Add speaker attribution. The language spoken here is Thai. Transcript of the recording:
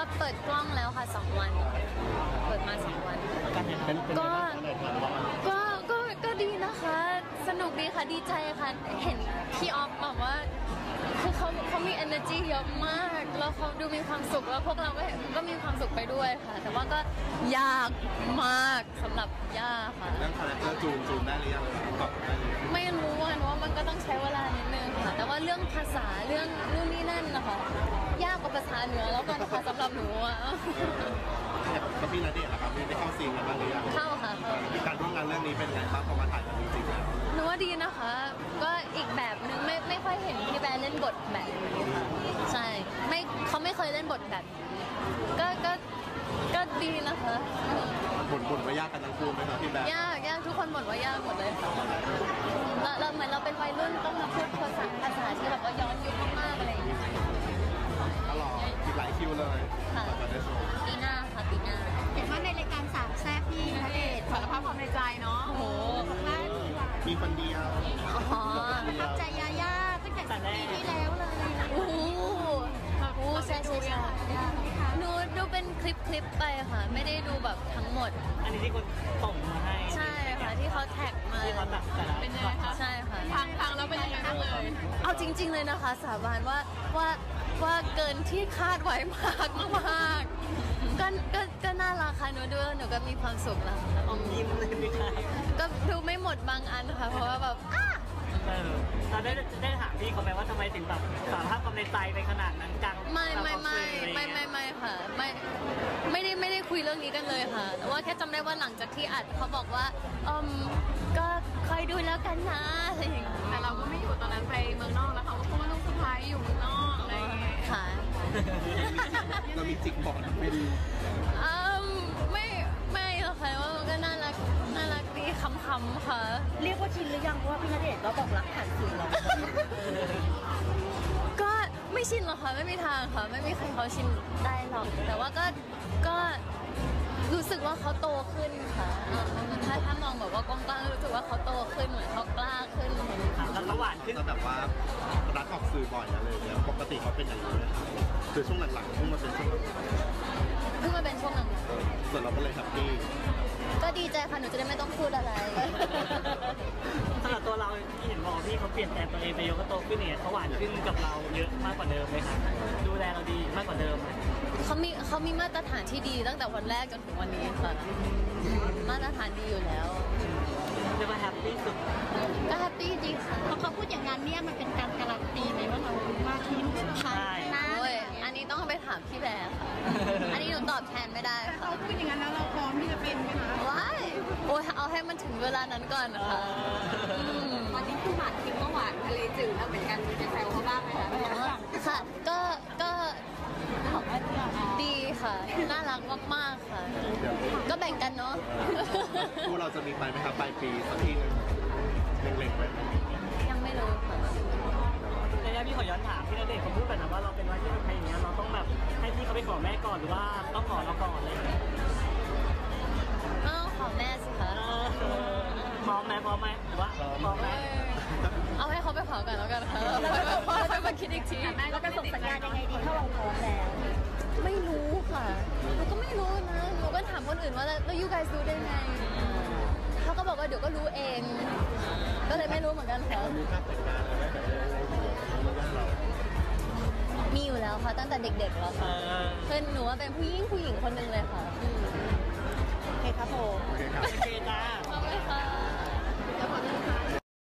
Speaker 1: ก็เปิดกล้องแล้วค่ะสองวัน เปิดมาสองวัน
Speaker 2: เป็นเป็น
Speaker 1: ก็
Speaker 2: ยังไงบ้างครับ
Speaker 1: ก็ ก็ ก็ดีนะคะ สนุกดีค่ะ ดีใจค่ะ เห็นพี่ออฟแบบว่า คือเขาเขามี energy เยอะมาก แล้วเขาดูมีความสุข แล้วพวกเราก็เห็นก็มีความสุขไปด้วยค่ะ แต่ว่าก็ยากมากสำหรับย่าค่ะ
Speaker 2: เรื่อง character จูนจูนได้หรือยังตอบได้หรือยัง
Speaker 1: ไม่รู้อะหนูว่ามันก็ต้องใช้เวลานิดนึงค่ะ แต่ว่าเรื่องภาษา เรื่องนู่นนี่นั่นนะคะยา กกว่าภาษาเหนือแล้วกันค่ะสำหรับหนูอะ
Speaker 2: แล้วพี่ณเดชน์ล่ะครับได้เข้าซีนกันบ้างหรือยัง
Speaker 1: เข้าค่ะเข้า
Speaker 2: การร่วมงานเรื่องนี้เป็นไงบ้างพอมาถ่ายกันจริงๆแล้ว
Speaker 1: หนูว่าดีนะคะ ก็อีกแบบหนึ่งไม่ไม่ค่อยเห็นพี่แบร์เล่นบทแบบนี้ค่ะใช่ไม่เขาไม่เคยเล่นบทแบบนี้ก็ก็ก็ดีนะคะ
Speaker 2: บ่นบ่นว่ายากกันทั้งคู่ไหมครับพี่แบ๊
Speaker 1: ยากยากทุกคนบ่นว่ายากหมดเลยค่ะเราเราเหมือนเราเป็นวัยรุ่นต้ มีคน
Speaker 3: เดี
Speaker 2: ยว
Speaker 1: อ๋อ
Speaker 3: ประทับใจยาย่าตั้งแต่ปีที่แล้วเลย
Speaker 1: โอ้โหโอ้โหใช่ใช่ใช่หนูดูเป็นคลิปคลิปๆไปค่ะ ไม่ได้ดูแบบทั้งหมด
Speaker 4: อันนี้ที่คุณส่งมาให้
Speaker 1: ใช่ค่ะ ที่เขาแท็กมา
Speaker 4: ที่เขาตัดแต่ละ
Speaker 3: เป็นยังไงคะ
Speaker 1: ใช่ค่ะ
Speaker 3: ทางทางแล้วเป็นยังไงบ้างเลย
Speaker 1: เอาจริง ๆ เลยนะคะ สาบานว่าว่าว่าเกินที่คาดไว้มากมากก็ก็ก็น่ารักค่ะหนูดูแล้วหนูก็มีความสุขแล้วค่ะ
Speaker 4: อมยิ้มเลยไหมครับ
Speaker 1: ก็ดูไม่หมดบางอันค่ะ เพราะว่าแบบอ้า
Speaker 4: เออเราได้ได้ถามพี่เขาไหมว่าทำไมถึงแบบสารภาพความในใจไปขนาดนั้นกลาง
Speaker 1: ไม่ไม่
Speaker 4: กลาง
Speaker 1: ไม่
Speaker 4: คอนเสิร์ตอะร
Speaker 1: ไม่
Speaker 4: เงี้ย
Speaker 1: ไม่ไม่ค่ะไม่ไม่ได้ไม่ได้คุยเรื่องนี้กันเลยค่ะแต่ว่าแค่จำได้ว่าหลังจากที่อัดเขาบอกว่าอืมก็คอยดูแล้วกันนะอะไรอย่างเงี้ย
Speaker 3: แต่เราก็ไม่อยู่ตอนนั้นไปเมืองนอกแล้วเขาก็พูดว่าลูกสะพ้ายอยู่เมืองนอกอะไรอย่างเงี้ย
Speaker 1: ค่ะ
Speaker 2: เรามีจิกบอร์ดเป็น
Speaker 1: คำๆค่ะ
Speaker 5: เรียกว่าชินหรือยังเพราะว่าพี่ณเดชน์ก็บอกรักผ่านสื่อเรา
Speaker 1: ก็ไม่ชินหรอกค่ะไม่มีทางค่ะ ไม่มีใครเขาชินได้หรอก แต่ว่าก็ก็รู้สึกว่าเขาโตขึ้นค่ะเออถ้าถ้ามองแบบว่ากว้างๆรู้สึกว่าเขาโตขึ้นเหมือนเขากล้าขึ้น
Speaker 4: แล้วก็หวานขึ้น
Speaker 2: จะแบบว่ารักออกสื่อบ่อยอะไรอย่างเงี้ยปกติเขาเป็นอย่างนี้ไหมครับคือช่วงหลังๆเพิ่งมาเป็นช่วงหลัง
Speaker 1: เพิ่งมาเป็นช่วงหลัง
Speaker 2: ๆส่วนเราก็เลยแฮปปี้
Speaker 1: ๆก็ดีใจค่ะหนูจะได้ไม่
Speaker 4: เปลี่ยนแปลงตัวเองไปเยอะก็โตขึ้นเนี่ยเขาหวานขึ้นกับเราเยอะมากกว่าเดิมไหมคะดูแลเราดีมากกว่าเดิมไหม
Speaker 1: เขามีเขามีมาตรฐานที่ดีตั้งแต่วันแรกจนถึงวันนี้ค่ะ มาตรฐานดีอยู่แล้ว
Speaker 4: เรียกว่าแฮปปี้สุด
Speaker 1: ก็แฮปปี้ดีค่ะ
Speaker 3: พอเขาพูดอย่างนั้นเนี่ยมันเป็นการการันตีไหมว่าเรามาทีมใช่
Speaker 4: ใช่
Speaker 3: นะ
Speaker 1: โอ้ยอันนี้ต้องไปถามพี่แบร์ค่ะ อันนี้หนูตอบแทนไม่ได้
Speaker 3: แต่
Speaker 1: ค่ะ
Speaker 3: เขาพูดอย่างนั้นแล้วเราพร้อมที่จะเป็นไหมคะ
Speaker 1: ว้ายโอ้ยเอาให้มันถึงเวลานั้นก่อนนะคะม
Speaker 3: ต อนนี้คือหวานคิดว่าหวานทะเลจืดแล้วเหมือนกันจะแซวเขาบ้างไหมคะ
Speaker 1: ค่ะ ก็ ก็ดีค่ะ น่ารักมาก ๆ ค่ะ ก็แบ่งกันเนาะ
Speaker 2: คู่เราจะมีไปไหมครับปลายปีสักทีหนึงเล็งๆไว้ไหม
Speaker 1: ยังไม่รู้ค่ะ
Speaker 4: ระยะพี่ขอย้อนถามพี่ณเดชน์เขาพูดแบบนั้นว่าเราเป็นว่าที่เป็นใครอย่างเงี้ยเราต้องแบบให้พี่เขาไปขอแม่ก่อนหรือว่าต้องขอเราก่อนอะไรอย่างเงี้ย
Speaker 1: อ้าวขอแม่สิคะ
Speaker 4: เออพร้อมไหมพร้อมไหม ม
Speaker 1: คิดอีกที
Speaker 5: แม่ก็เป็ส่งสัญญาณยังไงดีถ้าเราพร้อมแล้ว
Speaker 1: ไม่รู้ค่ะหนูก็ไม่รู้นะ หนูก็ถามคนอื่นว่าแล้วยู่ guys รู้ได้ไง เขาก็บอกว่าเดี๋ยวก็รู้เอง ก็เลยไม่รู้เหมือนกันค่ะ
Speaker 2: มีอ
Speaker 1: ยู่แล้วค่ะตั้งแต่เด็กๆแล้วค่ะ
Speaker 4: เพื่
Speaker 1: อนหนูเป็นผู้หญิงผู้หญิงคนหนึ่งเลยค่ะอืมโอเ
Speaker 5: คครับผม
Speaker 2: โอเคครับ โอเคจ้า
Speaker 1: ขอบคุณค่ะ